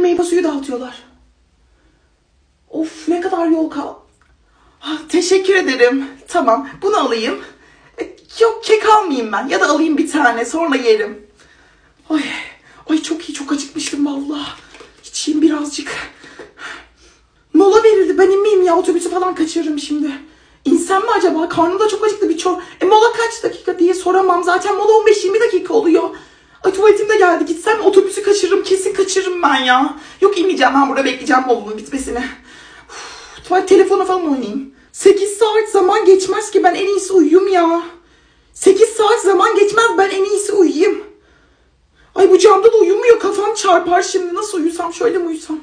Meyve suyu dağıtıyorlar. Of ne kadar yol kal. Ah, teşekkür ederim. Tamam bunu alayım. E, Yok kek almayayım ben. Ya da alayım bir tane sonra yerim. Ay, ay çok iyi çok acıkmıştım vallahi. İçeyim birazcık. Mola verildi. Ben inmeyeyim ya. Otobüsü falan kaçırırım şimdi. İnsem mi acaba? Karnım da çok acıktı bir çor. E mola kaç dakika diye soramam. Zaten mola 15-20 dakika oluyor. Ay tuvaletim de geldi. Gitsem otobüsü kaçırırım. Kesin kaçırırım ben ya. Yok inmeyeceğim. Ben burada bekleyeceğim molanın bitmesini. Uf, tuvalet telefona falan oynayayım. 8 saat zaman geçmez ki. Ben en iyisi uyuyayım ya. 8 saat zaman geçmez. Ben en iyisi uyuyayım. Ay bu camda da uyumuyor. Kafam çarpar şimdi. Nasıl uyusam? Şöyle mi uyusam?